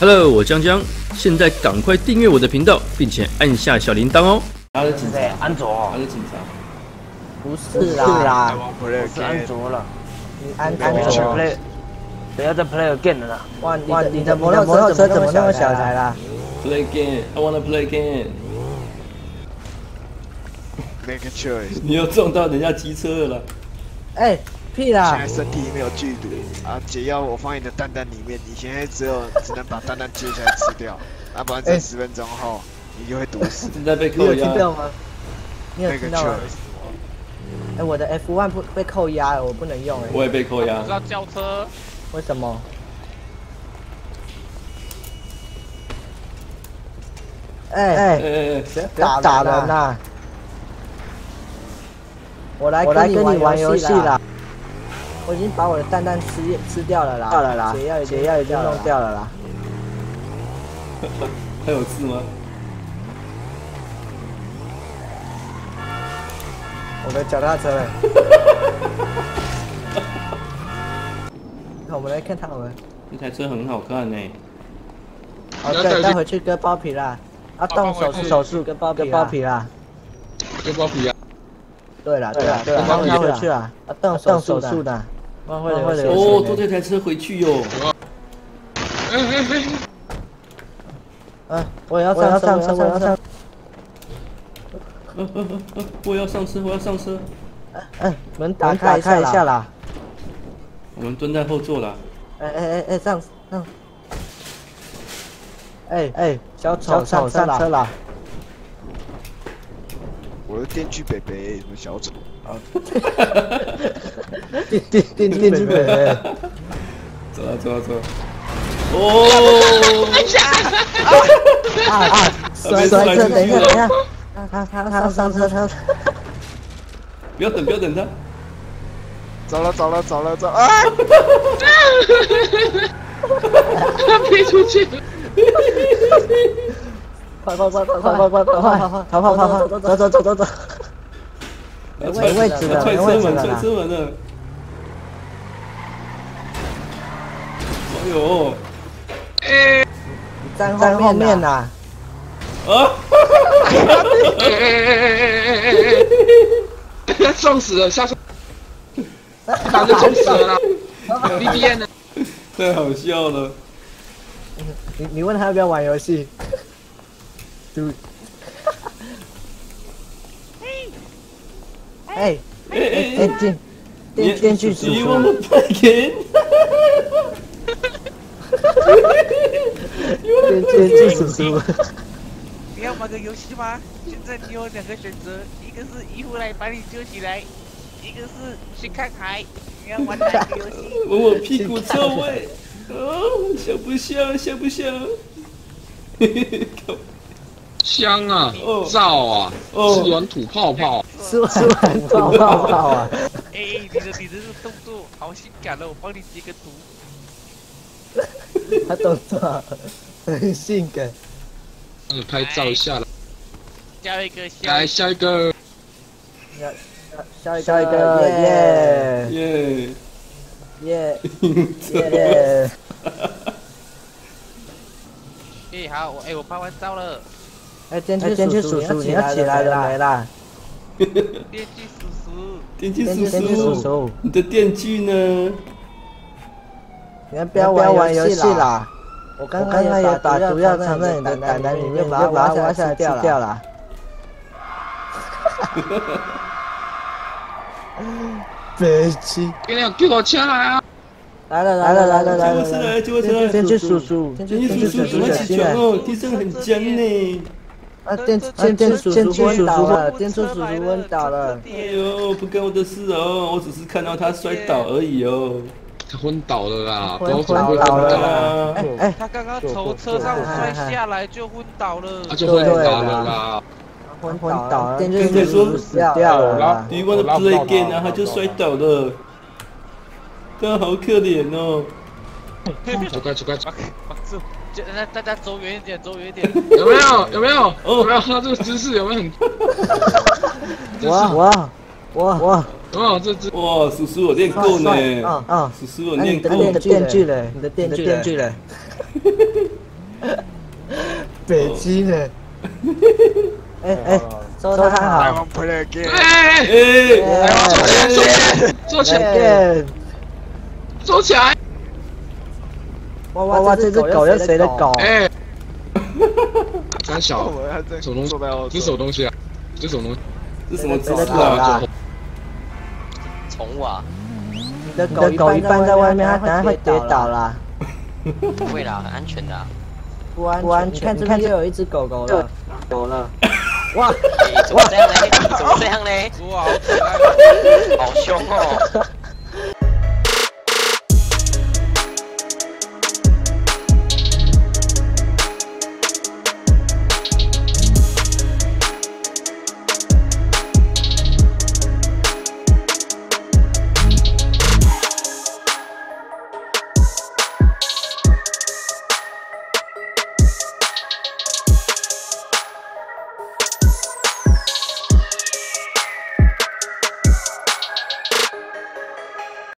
Hello，我江江，现在赶快订阅我的频道，并且按下小铃铛哦。他是警察，安卓他是警察。不是啦，是安卓了。你安卓 play，不要再 play again 了啦。哇，哇，你的摩托车怎么那么小台啦？Play again, I wanna play again。Make a choice。你又撞到人家机车了啦。哎，屁啦现！在身体没有剧毒啊，解药我放你的蛋蛋里面，你现在只有只能把蛋蛋接下来吃掉，要 不然这十分钟后你就会毒死。正在被你有扣押。听到吗？你有听到吗。哎，我的 F one 不被扣押了，我不能用哎。我也被扣押不。要叫车，为什么？哎哎，哎哎哎，不要打人呐！我来我来跟你玩游戏啦。我已经把我的蛋蛋吃吃掉了啦，掉了啦，解药解药已经弄掉了啦。还有字吗？我的脚踏车嘞。那我们来看他们。这台车很好看呢。哦，对，带回去割包皮啦。啊，动手术手术割包皮割包皮啦。割包皮啊！对了，对了，对啦，放他回去啦。啊，动动手术的。哦，坐这台车回去哟。哎哎哎！嗯，我也要上车，我要上。呃呃呃呃，我要上车，我要上车。哎哎，门打开一下啦。我们蹲在后座啦。哎哎哎哎，上上。哎哎，小丑上车啦！电锯北北，什么小丑啊？电电电电锯北北。走了走了走了。哦！啊啊！摔摔车，等一下等一下。他他他上车他。不要等不要等他。走了走了走了走啊！他飞出去！快快快快快快快快快！跑跑跑跑，走走走走走。没位置了，没位置了没位置了。哎呦！哎！站站后面呐！啊！哎哎哎哎哎哎哎！撞死了，下车！把人撞死了啦！B B N 呢？太好笑了。你你问他要不要玩游戏？对。哎哎哎哎电电电锯叔 Do you 叔 wanna play again？电电锯叔叔。你要玩个游戏吗？现在你有两个选择，一个是医护来把你救起来，一个是去看海。你要玩哪个游戏？闻我屁股臭味，哦，香不香？香不香？靠 香啊哦！燥啊！哦吃完吐泡泡。吃完吐泡泡泡啊！哎，你的你的这个动作好性感哦，我帮你截个图。他动作很性感。嗯，拍照一下了。下一个下一个。要下一下一个耶耶！耶耶！哎，好，我哎我拍完照了。哎，电锯叔叔，你要起来了没啦？电锯叔叔，电锯叔叔你的电锯呢？你要不要玩游戏啦？我刚刚也把毒药藏在你的胆囊里面，你就把它挖下来吃掉了。飞机给你给我枪来啊！来了来了来了来救护车来，了！救护车来！电锯叔叔，电电锯叔叔，赶快起床哦，地上很僵呢。啊，电电电叔叔昏倒了，电锯叔叔昏倒了。哎呦，不关我的事哦，我只是看到他摔倒而已哦。他昏倒了啦，昏都怎么会昏倒了！哎哎，他刚刚从车上摔下来就昏倒了。他就昏倒了啦。昏昏倒了，电锯叔刚才说叔死掉了啦。Do you wanna play again？然后他就摔倒了，他好可怜哦。走开走开！绑绑住，就那大家走远一点，走远一点。有没有？有没有？哦有没有？他这个姿势有没有很？我我我我，有没有这只？哇，叔叔我练够呢，啊啊，叔叔有那你练够，的电电锯嘞？你的电电锯嘞？北京呢？哎哎，收他台好，湾 play again，哎，哎，坐起来，坐起来，耶！坐起来！哇哇哇，这只狗是谁的狗？哎，三小，什么东西？这是什么东西啊？这是什么东西？这什么狗啊？啦？宠物啊，你的狗一般在外面，它等下会跌倒啦，不会啦，很安全的、啊。不安不安全。你看这又有一只狗狗了，狗了。哇欸怎么这样嘞？怎么这样嘞？哇，好可爱！好凶哦！